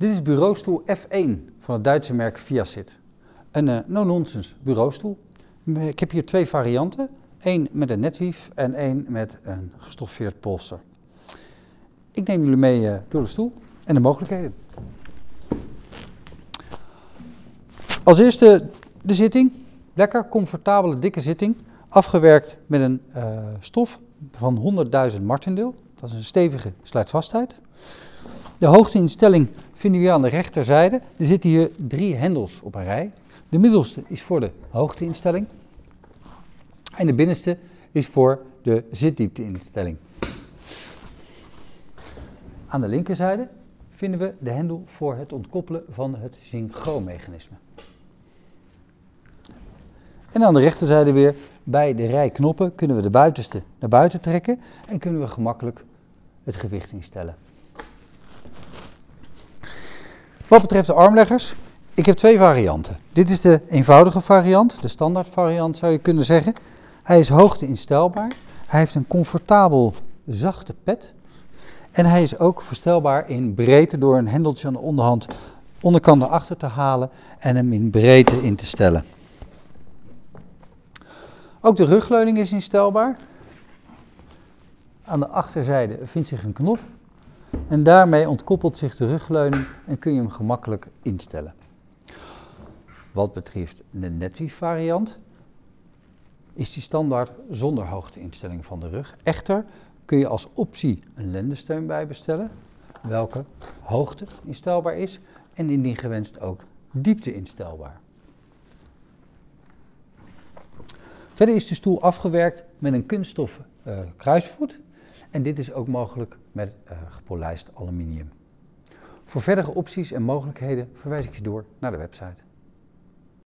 Dit is bureaustoel F1 van het Duitse merk Viasit. Een uh, no-nonsense bureaustoel. Ik heb hier twee varianten. Eén met een netwief en één met een gestoffeerd polster. Ik neem jullie mee uh, door de stoel en de mogelijkheden. Als eerste de zitting. Lekker, comfortabele, dikke zitting. Afgewerkt met een stof van 100.000 martendeel. Dat is een stevige sluitvastheid. De hoogteinstelling vinden we hier aan de rechterzijde. Er zitten hier drie hendels op een rij. De middelste is voor de hoogteinstelling. En de binnenste is voor de zitdiepteinstelling. Aan de linkerzijde vinden we de hendel voor het ontkoppelen van het synchroonmechanisme. En aan de rechterzijde weer, bij de rij knoppen, kunnen we de buitenste naar buiten trekken en kunnen we gemakkelijk het gewicht instellen. Wat betreft de armleggers, ik heb twee varianten. Dit is de eenvoudige variant, de standaard variant zou je kunnen zeggen. Hij is hoogte instelbaar, hij heeft een comfortabel zachte pet en hij is ook verstelbaar in breedte door een hendeltje aan de onderhand onderkant erachter te halen en hem in breedte in te stellen. Ook de rugleuning is instelbaar. Aan de achterzijde vindt zich een knop en daarmee ontkoppelt zich de rugleuning en kun je hem gemakkelijk instellen. Wat betreft de netwief variant is die standaard zonder hoogteinstelling van de rug. Echter kun je als optie een lendensteun bijbestellen, welke hoogte instelbaar is en indien gewenst ook diepte instelbaar. Verder is de stoel afgewerkt met een kunststof uh, kruisvoet en dit is ook mogelijk met uh, gepolijst aluminium. Voor verdere opties en mogelijkheden verwijs ik je door naar de website.